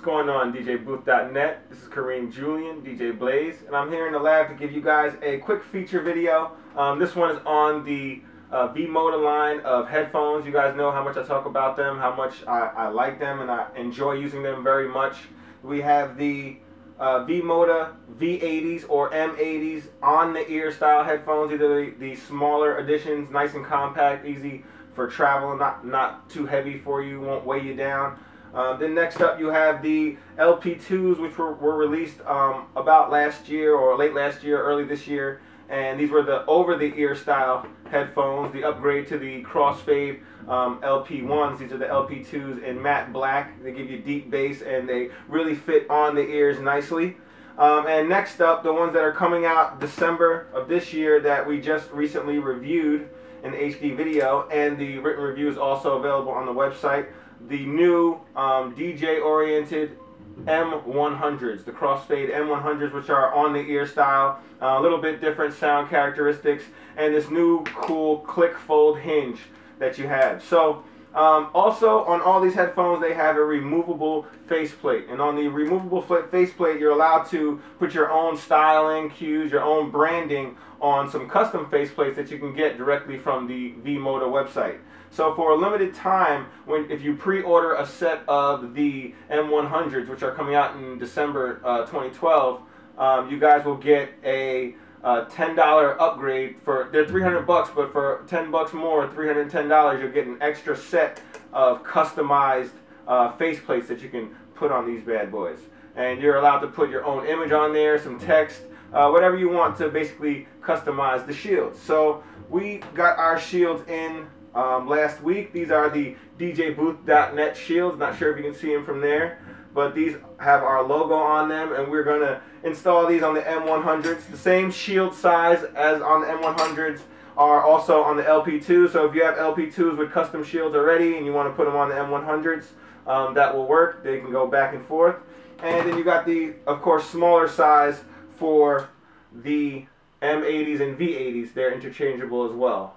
going on, DJBooth.net? This is Kareem Julian, DJ Blaze, and I'm here in the lab to give you guys a quick feature video. Um, this one is on the uh, V-Moda line of headphones. You guys know how much I talk about them, how much I, I like them, and I enjoy using them very much. We have the uh, V-Moda V80s or M80s on the ear style headphones. Are the, the smaller editions, nice and compact, easy for traveling, not not too heavy for you, won't weigh you down. Uh, then next up you have the LP2s, which were, were released um, about last year or late last year, early this year. And these were the over-the-ear style headphones, the upgrade to the crossfade um, LP1s. These are the LP2s in matte black. They give you deep bass and they really fit on the ears nicely. Um, and next up, the ones that are coming out December of this year that we just recently reviewed in HD video, and the written review is also available on the website. The new um, DJ-oriented M100s, the crossfade M100s, which are on the ear style, uh, a little bit different sound characteristics, and this new cool click fold hinge that you have. So um, also on all these headphones they have a removable faceplate and on the removable faceplate you're allowed to put your own styling cues, your own branding on some custom faceplates that you can get directly from the V-Moda website. So for a limited time, when if you pre-order a set of the M100s, which are coming out in December uh, 2012, um, you guys will get a uh, $10 upgrade for they're 300 bucks but for 10 bucks more $310 you'll get an extra set of customized uh, faceplates that you can put on these bad boys. And you're allowed to put your own image on there some text uh, whatever you want to basically customize the shields so we got our shields in um, last week. These are the djbooth.net shields. Not sure if you can see them from there but these have our logo on them and we're going to install these on the M100s. The same shield size as on the M100s are also on the LP2. So if you have LP2s with custom shields already and you want to put them on the M100s, um, that will work. They can go back and forth. And then you got the, of course, smaller size for the M80s and V80s. They're interchangeable as well.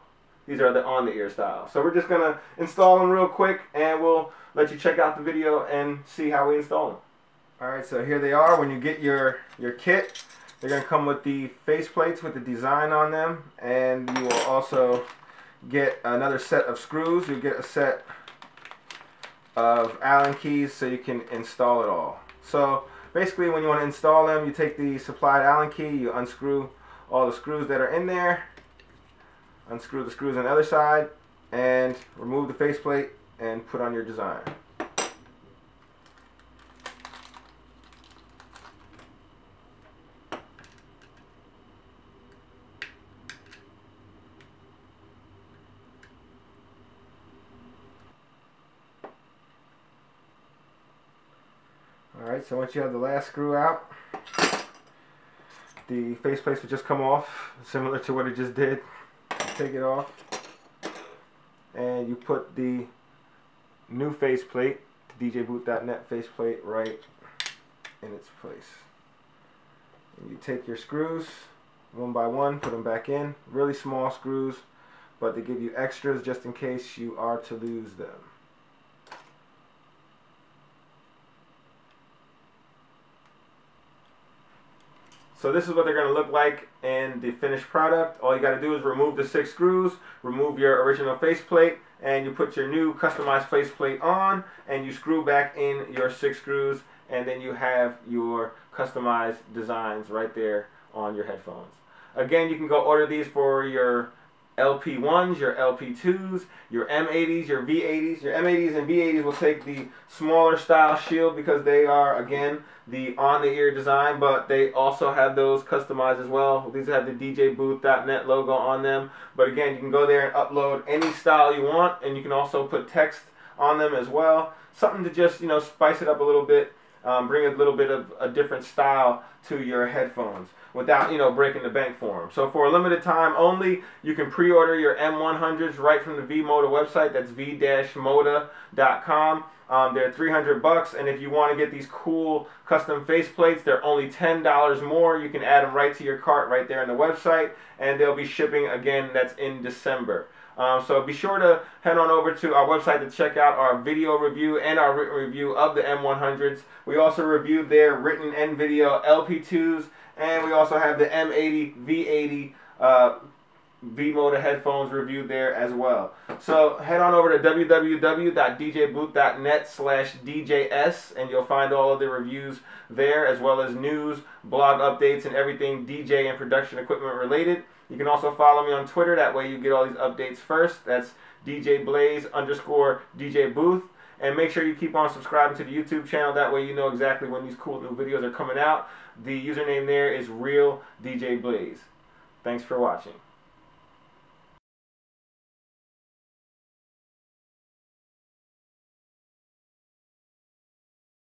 These are the on-the-ear style. So we're just to install them real quick and we'll let you check out the video and see how we install them. Alright, so here they are. When you get your, your kit, they're to come with the face plates with the design on them and you will also get another set of screws. You get a set of Allen keys so you can install it all. So basically when you want to install them, you take the supplied Allen key, you unscrew all the screws that are in there unscrew the screws on the other side and remove the faceplate and put on your design. Alright, so once you have the last screw out, the faceplate will just come off, similar to what it just did take it off and you put the new faceplate, the DJBooth.net faceplate right in its place. And you take your screws one by one, put them back in. Really small screws, but they give you extras just in case you are to lose them. So this is what they're going to look like in the finished product. All you got to do is remove the six screws, remove your original faceplate, and you put your new customized faceplate on, and you screw back in your six screws, and then you have your customized designs right there on your headphones. Again, you can go order these for your LP1s, your LP2s, your M80s, your V80s. Your M80s and V80s will take the smaller style shield because they are, again, the on-the-ear design, but they also have those customized as well. These have the DJBooth.net logo on them. But again, you can go there and upload any style you want, and you can also put text on them as well. Something to just, you know, spice it up a little bit um, bring a little bit of a different style to your headphones without you know breaking the bank for them. So for a limited time only, you can pre-order your M100s right from the V-Moda website. That's v-moda.com. Um, they're 300 bucks, and if you want to get these cool custom faceplates, they're only $10 more. You can add them right to your cart right there on the website, and they'll be shipping again. That's in December. Um, so be sure to head on over to our website to check out our video review and our written review of the M100s. We also reviewed their written and video LP2s, and we also have the M80 V80 uh, V-Moda headphones reviewed there as well. So head on over to www.djbooth.net slash DJS and you'll find all of the reviews there as well as news, blog updates, and everything DJ and production equipment related. You can also follow me on Twitter. That way you get all these updates first. That's DJ Blaze underscore DJ Booth. And make sure you keep on subscribing to the YouTube channel. That way you know exactly when these cool new videos are coming out. The username there is Real DJ Blaze. Thanks for watching.